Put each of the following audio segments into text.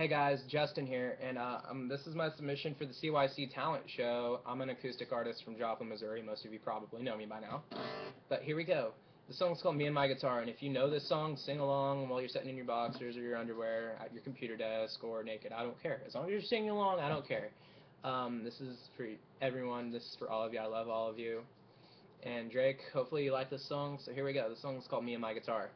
Hey guys, Justin here, and uh, um, this is my submission for the CYC Talent Show. I'm an acoustic artist from Joplin, Missouri. Most of you probably know me by now. But here we go. The song's called Me and My Guitar, and if you know this song, sing along while you're sitting in your boxers or your underwear at your computer desk or naked. I don't care. As long as you're singing along, I don't care. Um, this is for everyone. This is for all of you. I love all of you. And Drake, hopefully you like this song. So here we go. The song's called Me and My Guitar.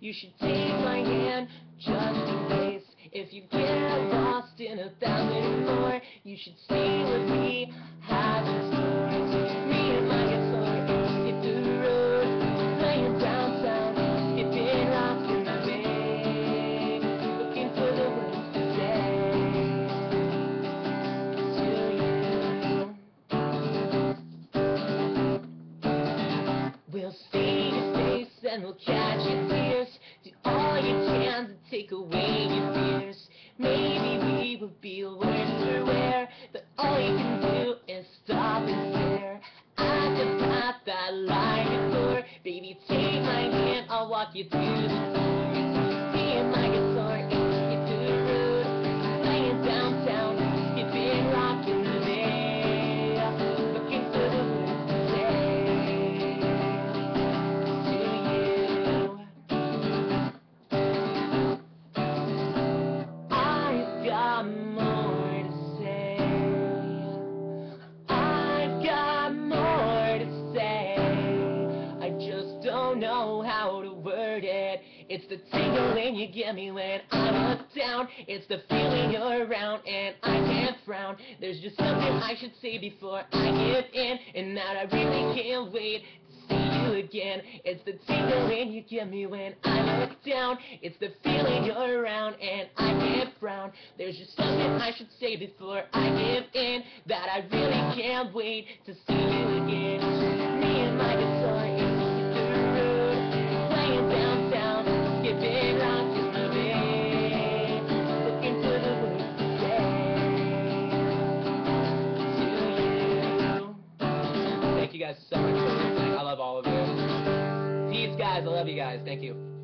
You should take my hand just in case. If you get lost in a thousand more, you should stay with me. Having stories, take away your fears. Maybe we will be worse for wear, but all you can do is stop and stare at the path that lies before. Baby, take my hand, I'll walk you through the door. It's the tingling you give me when I'm look down. It's the feeling you're around and I can't frown. There's just something I should say before I give in, and now I really can't wait to see you again. It's the tingling you give me when I look down. It's the feeling you're around and I can't frown. There's just something I should say before I give in, that I really can't wait to see you again. Guys so much for listening. I love all of you. Peace, guys. I love you guys. Thank you.